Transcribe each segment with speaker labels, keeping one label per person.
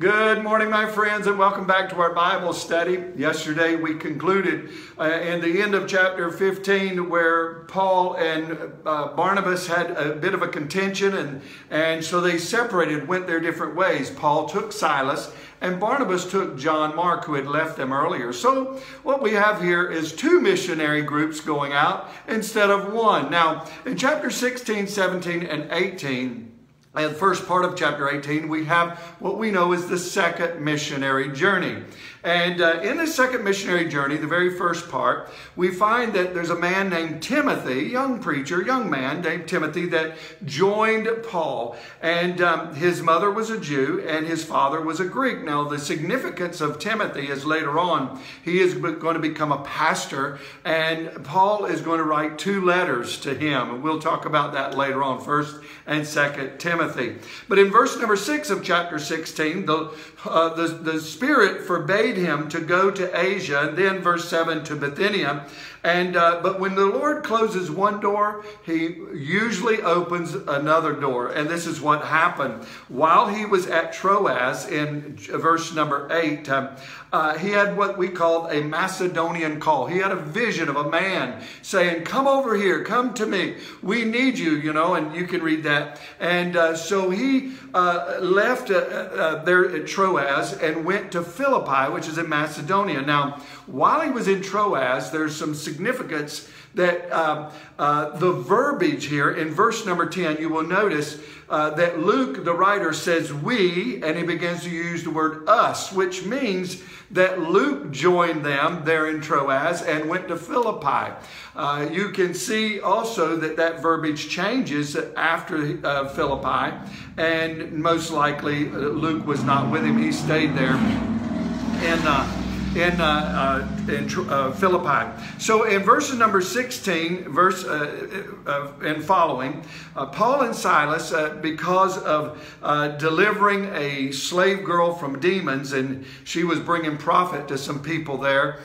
Speaker 1: Good morning, my friends, and welcome back to our Bible study. Yesterday we concluded uh, in the end of chapter 15 where Paul and uh, Barnabas had a bit of a contention, and, and so they separated, went their different ways. Paul took Silas, and Barnabas took John Mark, who had left them earlier. So what we have here is two missionary groups going out instead of one. Now, in chapter 16, 17, and 18, and the first part of chapter 18, we have what we know is the second missionary journey. And uh, in the second missionary journey, the very first part, we find that there's a man named Timothy, young preacher, young man named Timothy, that joined Paul. And um, his mother was a Jew and his father was a Greek. Now, the significance of Timothy is later on, he is going to become a pastor, and Paul is going to write two letters to him. And we'll talk about that later on, first and second Timothy. But in verse number six of chapter 16, the, uh, the, the Spirit forbade him to go to Asia, and then verse 7 to Bithynia. And uh, but when the Lord closes one door, He usually opens another door, and this is what happened while he was at Troas in verse number eight. Um, uh, he had what we called a Macedonian call. He had a vision of a man saying, "Come over here, come to me. We need you." You know, and you can read that. And uh, so he uh, left uh, there at Troas and went to Philippi, which is in Macedonia. Now, while he was in Troas, there's some significance that uh, uh, the verbiage here in verse number 10, you will notice uh, that Luke, the writer, says we, and he begins to use the word us, which means that Luke joined them there in Troas and went to Philippi. Uh, you can see also that that verbiage changes after uh, Philippi, and most likely uh, Luke was not with him. He stayed there. And in, uh, uh, in uh, Philippi. So in verses number 16, verse uh, uh, and following, Paul and Silas, because of delivering a slave girl from demons, and she was bringing profit to some people there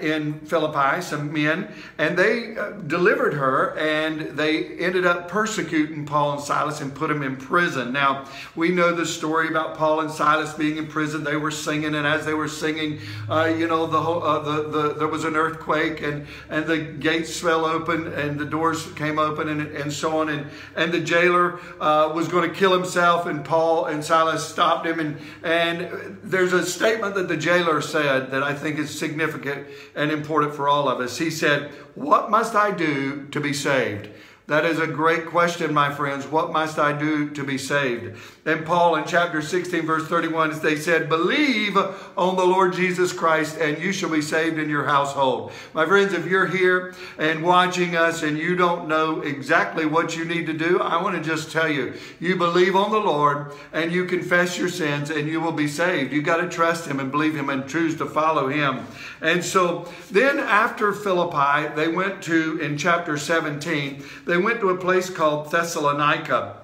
Speaker 1: in Philippi, some men, and they delivered her, and they ended up persecuting Paul and Silas and put them in prison. Now, we know the story about Paul and Silas being in prison. They were singing, and as they were singing, uh, you know, the whole, uh, the, the, there was an earthquake and, and the gates fell open and the doors came open and, and so on. And, and the jailer uh, was going to kill himself and Paul and Silas stopped him. And, and there's a statement that the jailer said that I think is significant and important for all of us. He said, what must I do to be saved? That is a great question, my friends. What must I do to be saved? And Paul in chapter 16, verse 31, they said, Believe on the Lord Jesus Christ, and you shall be saved in your household. My friends, if you're here and watching us and you don't know exactly what you need to do, I want to just tell you, you believe on the Lord and you confess your sins and you will be saved. You got to trust Him and believe Him and choose to follow Him. And so then after Philippi, they went to, in chapter 17, they went to a place called Thessalonica.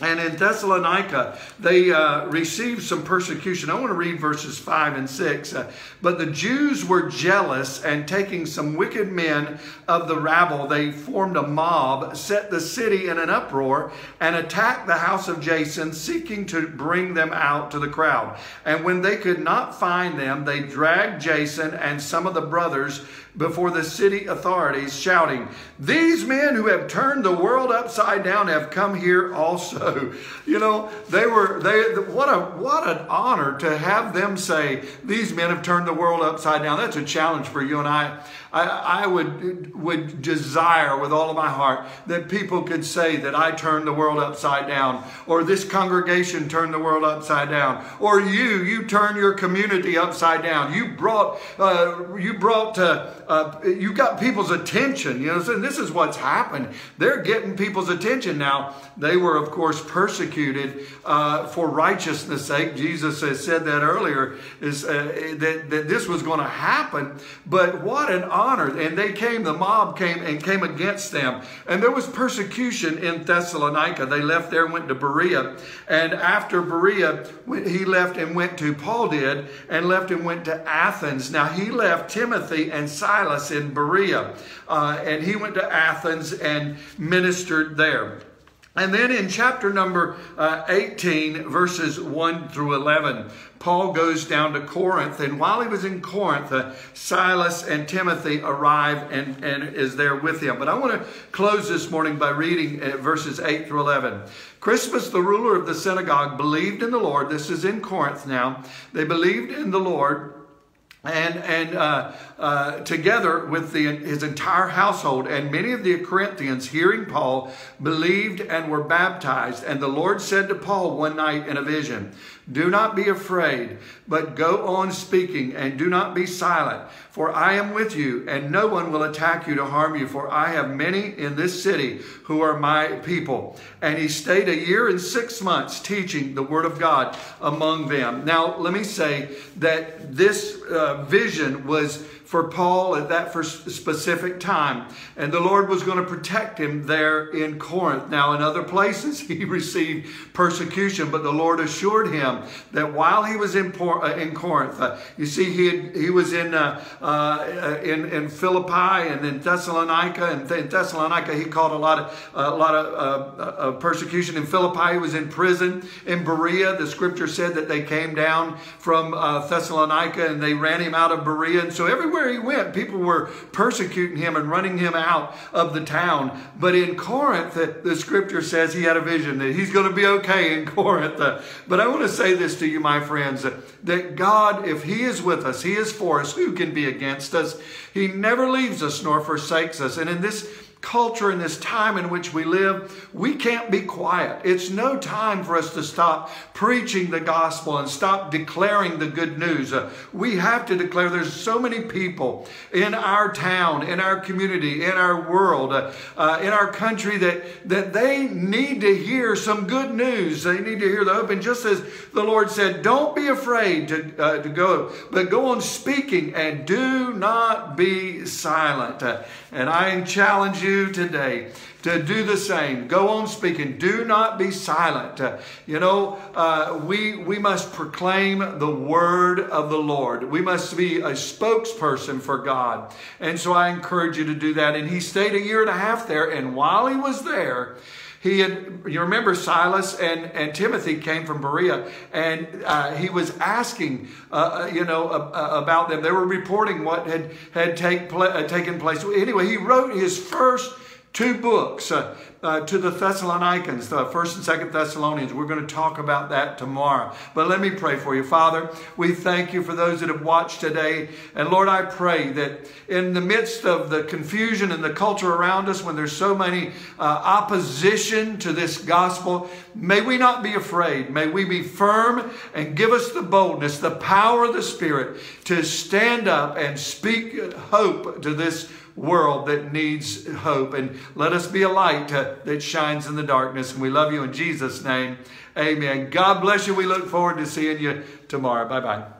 Speaker 1: And in Thessalonica, they uh, received some persecution. I want to read verses 5 and 6. Uh, but the Jews were jealous, and taking some wicked men of the rabble, they formed a mob, set the city in an uproar, and attacked the house of Jason, seeking to bring them out to the crowd. And when they could not find them, they dragged Jason and some of the brothers before the city authorities, shouting, These men who have turned the world upside down have come here also. You know, they were, they, what, a, what an honor to have them say, These men have turned the world upside down. That's a challenge for you and I. I, I would, would desire with all of my heart that people could say that I turned the world upside down, or this congregation turned the world upside down, or you, you turned your community upside down. You brought, uh, you brought, uh, uh, you got people's attention. You know, and this is what's happened. They're getting people's attention now. They were, of course, persecuted uh, for righteousness' sake. Jesus has said that earlier, is uh, that, that this was going to happen. But what an honor. And they came, the mob came and came against them. And there was persecution in Thessalonica. They left there and went to Berea. And after Berea, he left and went to, Paul did, and left and went to Athens. Now he left Timothy and Silas in Berea. Uh, and he went to Athens and ministered there. And then in chapter number uh, 18, verses 1 through 11, Paul goes down to Corinth. And while he was in Corinth, uh, Silas and Timothy arrive and, and is there with him. But I want to close this morning by reading uh, verses 8 through 11. Crispus, the ruler of the synagogue, believed in the Lord. This is in Corinth now. They believed in the Lord and and uh, uh, together with the, his entire household and many of the corinthians hearing paul believed and were baptized. And the lord said to paul one night in a vision do not be afraid but go on speaking and do not be silent for i am with you and no one will attack you to harm you for i have many in this city who are my people. And he stayed a year and six months teaching the word of god among them. Now let me say that this uh, Uh, vision was for Paul at that specific time. And the Lord was going to protect him there in Corinth. Now, in other places, he received persecution, but the Lord assured him that while he was in, uh, in Corinth, uh, you see, he, had, he was in, uh, uh, in, in Philippi and in Thessalonica. And in Thessalonica, he caught a lot of, a lot of uh, persecution. In Philippi, he was in prison. In Berea, the scripture said that they came down from Thessalonica and they ran him out of Berea. And so everywhere everywhere he went, people were persecuting him and running him out of the town. But in Corinth, the, the scripture says he had a vision that he's going to be okay in Corinth. But I want to say this to you, my friends, that God, if he is with us, he is for us, who can be against us? He never leaves us nor forsakes us. And in this culture, in this time in which we live, we can't be quiet. It's no time for us to stop preaching the gospel and stop declaring the good news. Uh, we have to declare there's so many people in our town, in our community, in our world, uh, uh, in our country that, that they need to hear some good news. They need to hear the hope. And just as the Lord said, don't be afraid to, uh, to go, but go on speaking and do not be silent. Uh, and I challenge you today to do the same. Go on speaking. Do not be silent. Uh, you know, uh, we, we must proclaim the word of the Lord. We must be a spokesperson for God. And so I encourage you to do that. And he stayed a year and a half there. And while he was there, he had, you remember Silas and, and Timothy came from Berea, and uh, he was asking, uh, uh you know, uh, about them. They were reporting what had, had take pl- uh, taken place. Anyway, he wrote his first two books uh, uh, to the Thessalonians, the First and Second Thessalonians. We're going to talk about that tomorrow. But let me pray for you, Father. We thank you for those that have watched today, and Lord, I pray that in the midst of the confusion and the culture around us, when there's so many uh, opposition to this gospel, may we not be afraid. May we be firm and give us the boldness, the power of the Spirit to stand up and speak hope to this world that needs hope. And let us be a light that shines in the darkness. And we love you in Jesus' name. Amen. God bless you. We look forward to seeing you tomorrow. Bye bye.